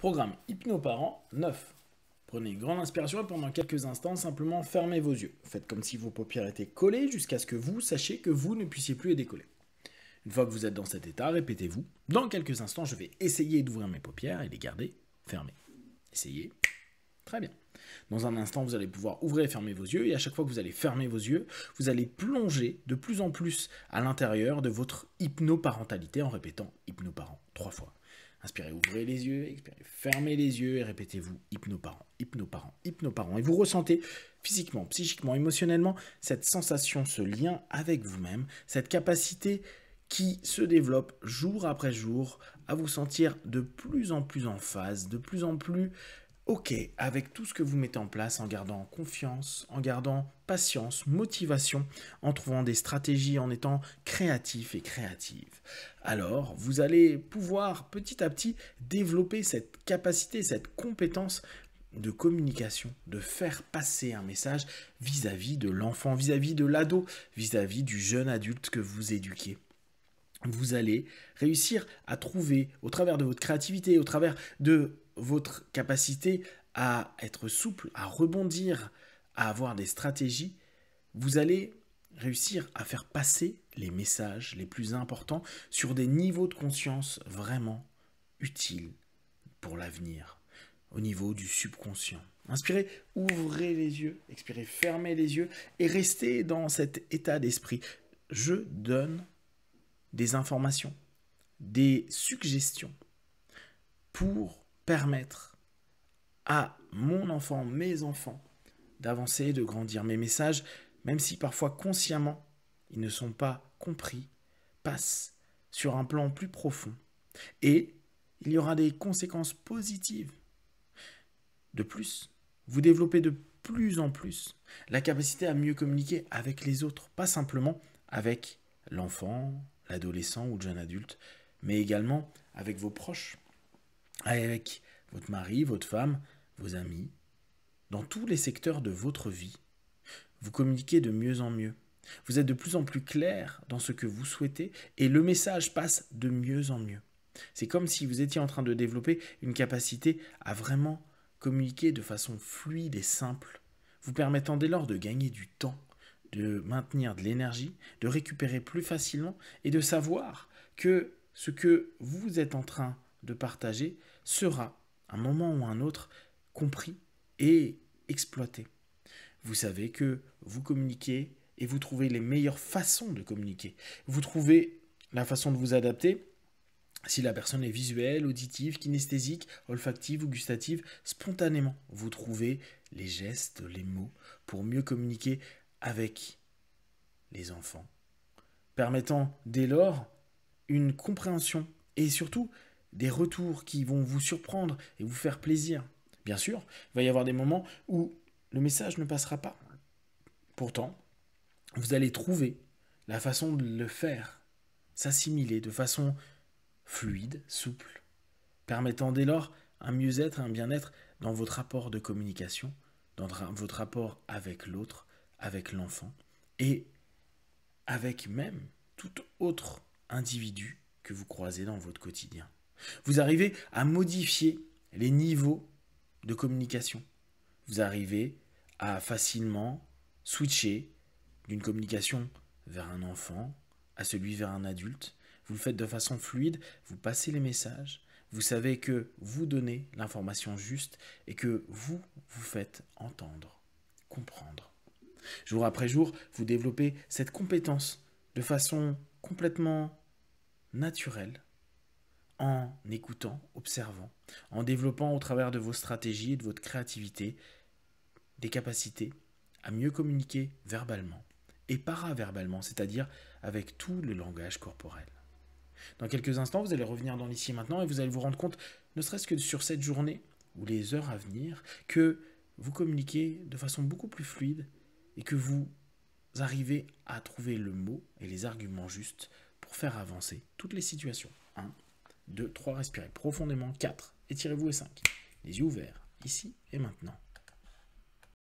Programme Hypnoparent 9. Prenez une grande inspiration et pendant quelques instants, simplement fermez vos yeux. Faites comme si vos paupières étaient collées jusqu'à ce que vous sachiez que vous ne puissiez plus les décoller. Une fois que vous êtes dans cet état, répétez-vous. Dans quelques instants, je vais essayer d'ouvrir mes paupières et les garder fermées. Essayez. Très bien. Dans un instant, vous allez pouvoir ouvrir et fermer vos yeux, et à chaque fois que vous allez fermer vos yeux, vous allez plonger de plus en plus à l'intérieur de votre hypnoparentalité en répétant hypnoparent trois fois. Inspirez, ouvrez les yeux, expirez, fermez les yeux et répétez-vous hypnoparent, hypnoparent, hypnoparent. Et vous ressentez physiquement, psychiquement, émotionnellement cette sensation, ce lien avec vous-même, cette capacité qui se développe jour après jour à vous sentir de plus en plus en phase, de plus en plus OK avec tout ce que vous mettez en place en gardant confiance, en gardant patience, motivation, en trouvant des stratégies, en étant créatif et créative. Alors, vous allez pouvoir petit à petit développer cette capacité, cette compétence de communication, de faire passer un message vis-à-vis de l'enfant, vis-à-vis de l'ado, vis-à-vis du jeune adulte que vous éduquez vous allez réussir à trouver, au travers de votre créativité, au travers de votre capacité à être souple, à rebondir, à avoir des stratégies, vous allez réussir à faire passer les messages les plus importants sur des niveaux de conscience vraiment utiles pour l'avenir, au niveau du subconscient. Inspirez, ouvrez les yeux, expirez, fermez les yeux et restez dans cet état d'esprit. Je donne des informations, des suggestions pour permettre à mon enfant, mes enfants, d'avancer, de grandir. Mes messages, même si parfois consciemment ils ne sont pas compris, passent sur un plan plus profond. Et il y aura des conséquences positives. De plus, vous développez de plus en plus la capacité à mieux communiquer avec les autres, pas simplement avec l'enfant, l'adolescent ou le jeune adulte, mais également avec vos proches, avec votre mari, votre femme, vos amis, dans tous les secteurs de votre vie. Vous communiquez de mieux en mieux. Vous êtes de plus en plus clair dans ce que vous souhaitez et le message passe de mieux en mieux. C'est comme si vous étiez en train de développer une capacité à vraiment communiquer de façon fluide et simple, vous permettant dès lors de gagner du temps, de maintenir de l'énergie, de récupérer plus facilement et de savoir que ce que vous êtes en train de partager sera, un moment ou un autre, compris et exploité. Vous savez que vous communiquez et vous trouvez les meilleures façons de communiquer. Vous trouvez la façon de vous adapter si la personne est visuelle, auditive, kinesthésique, olfactive ou gustative, spontanément, vous trouvez les gestes, les mots pour mieux communiquer avec les enfants, permettant dès lors une compréhension et surtout des retours qui vont vous surprendre et vous faire plaisir. Bien sûr, il va y avoir des moments où le message ne passera pas. Pourtant, vous allez trouver la façon de le faire, s'assimiler de façon fluide, souple, permettant dès lors un mieux-être, un bien-être dans votre rapport de communication, dans votre rapport avec l'autre, avec l'enfant, et avec même tout autre individu que vous croisez dans votre quotidien. Vous arrivez à modifier les niveaux de communication. Vous arrivez à facilement switcher d'une communication vers un enfant à celui vers un adulte. Vous le faites de façon fluide, vous passez les messages, vous savez que vous donnez l'information juste et que vous vous faites entendre, comprendre. Jour après jour, vous développez cette compétence de façon complètement naturelle, en écoutant, observant, en développant au travers de vos stratégies et de votre créativité des capacités à mieux communiquer verbalement et paraverbalement, c'est-à-dire avec tout le langage corporel. Dans quelques instants, vous allez revenir dans l'ici maintenant et vous allez vous rendre compte, ne serait-ce que sur cette journée ou les heures à venir, que vous communiquez de façon beaucoup plus fluide et que vous arrivez à trouver le mot et les arguments justes pour faire avancer toutes les situations. 1, 2, 3, respirez profondément. 4, étirez-vous et 5. Les yeux ouverts, ici et maintenant.